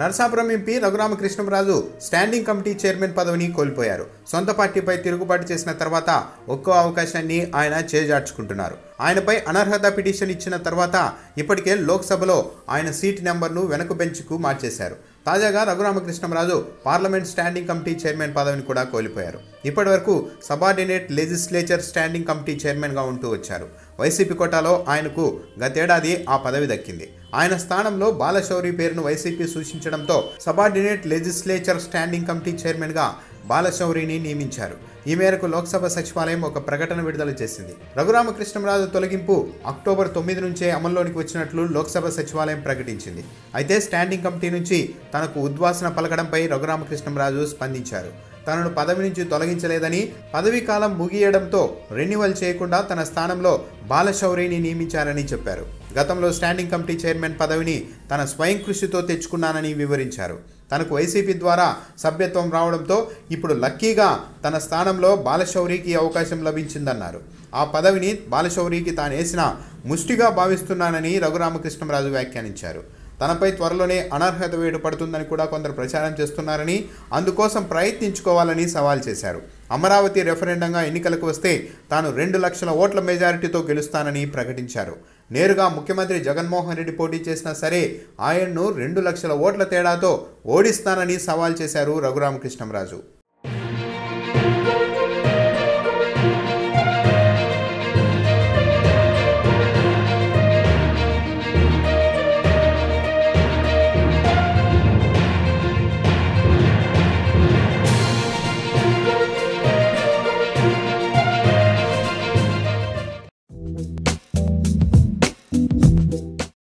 Narasapuram MP Raghuramakrishnaraju standing committee chairman పదవిని కోల్పోయారు. సొంత పార్టీపై తిరుగుబాటు చేసిన తర్వాత ఒక్కో అవకాశాన్ని ఆయన చేజార్చుకుంటున్నారు. ఆయనపై అనర్హత పిటిషన్ ఇచ్చిన తర్వాత ఇప్పటికే లోక్సభలో ఆయన సీట్ నెంబర్ను వెనక బెంచ్కు మార్చేశారు. తాజాగా Raghuramakrishnamraju parliament standing committee chairman పదవిని కూడా కోల్పోయారు. ఇప్పటివరకు సబార్డినేట్ లెజిస్లేచర్ స్టాండింగ్ కమిటీ చైర్మన్గా ఉంటూ వచ్చారు. వైసీపీ కోటాలో ఆయనకు గతేడాది ఆ పదవి దక్కింది. ఆయన స్థానంలో బాలశౌరి పేరును వైసీపీ సూచించడంతో సబార్డినేట్ లెజిస్లేచర్ స్టాండింగ్ కమిటీ చైర్మన్గా బాలశౌరిని నియమించారు. ఈ మేరకు లోక్సభ సచివాలయం ఒక ప్రకటన విడుదల చేసింది. రఘురామకృష్ణంరాజు తొలగింపు అక్టోబర్ తొమ్మిది నుంచే అమల్లోనికి వచ్చినట్లు లోక్సభ సచివాలయం ప్రకటించింది. అయితే స్టాండింగ్ కమిటీ నుంచి తనకు ఉద్వాసన పలకడంపై రఘురామకృష్ణంరాజు స్పందించారు. తనను పదవి నుంచి తొలగించలేదని పదవీ కాలం ముగియడంతో రెన్యువల్ చేయకుండా తన స్థానంలో బాలశౌరిని నియమించారని చెప్పారు. గతంలో స్టాండింగ్ కమిటీ చైర్మన్ పదవిని తన స్వయం కృషితో తెచ్చుకున్నానని వివరించారు. తనకు వైసీపీ ద్వారా సభ్యత్వం రావడంతో ఇప్పుడు లక్కీగా తన స్థానంలో బాలశౌరికి అవకాశం లభించిందన్నారు. ఆ పదవిని బాలశౌరికి తాను వేసిన ముష్టిగా భావిస్తున్నానని రఘురామకృష్ణరాజు వ్యాఖ్యానించారు. తనపై త్వరలోనే అనర్హత వేటు పడుతుందని కూడా కొందరు ప్రచారం చేస్తున్నారని అందుకోసం ప్రయత్నించుకోవాలని సవాల్ చేశారు. అమరావతి రెఫరెండంగా ఎన్నికలకు వస్తే తాను రెండు లక్షల ఓట్ల మెజారిటీతో గెలుస్తానని ప్రకటించారు. నేరుగా ముఖ్యమంత్రి జగన్మోహన్ రెడ్డి పోటీ చేసినా సరే ఆయన్ను రెండు లక్షల ఓట్ల తేడాతో ఓడిస్తానని సవాల్ చేశారు రఘురామకృష్ణంరాజు.